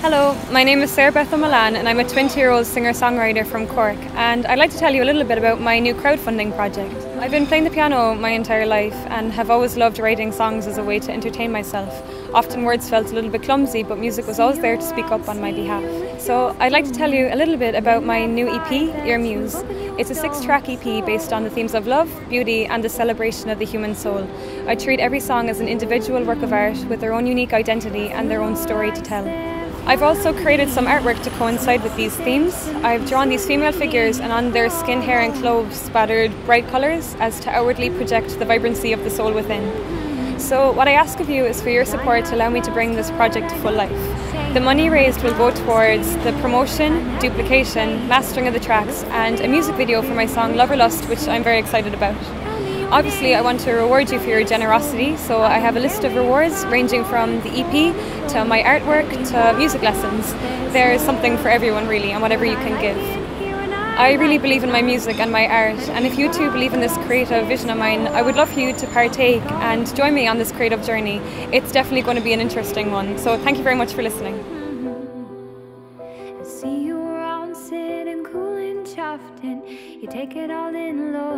Hello, my name is Sarah Bethel Milan and I'm a 20 year old singer songwriter from Cork. And I'd like to tell you a little bit about my new crowdfunding project. I've been playing the piano my entire life and have always loved writing songs as a way to entertain myself. Often words felt a little bit clumsy, but music was always there to speak up on my behalf. So I'd like to tell you a little bit about my new EP, Your Muse. It's a six track EP based on the themes of love, beauty, and the celebration of the human soul. I treat every song as an individual work of art with their own unique identity and their own story to tell. I've also created some artwork to coincide with these themes. I've drawn these female figures and on their skin, hair and clothes spattered bright colours as to outwardly project the vibrancy of the soul within. So what I ask of you is for your support to allow me to bring this project to full life. The money raised will go towards the promotion, duplication, mastering of the tracks and a music video for my song Lover Lust which I'm very excited about. Obviously, I want to reward you for your generosity, so I have a list of rewards ranging from the EP to my artwork to music lessons. There is something for everyone, really, and whatever you can give. I really believe in my music and my art, and if you too believe in this creative vision of mine, I would love for you to partake and join me on this creative journey. It's definitely going to be an interesting one, so thank you very much for listening. You take it all in low.